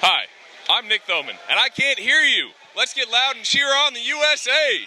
Hi, I'm Nick Thoman, and I can't hear you. Let's get loud and cheer on the USA!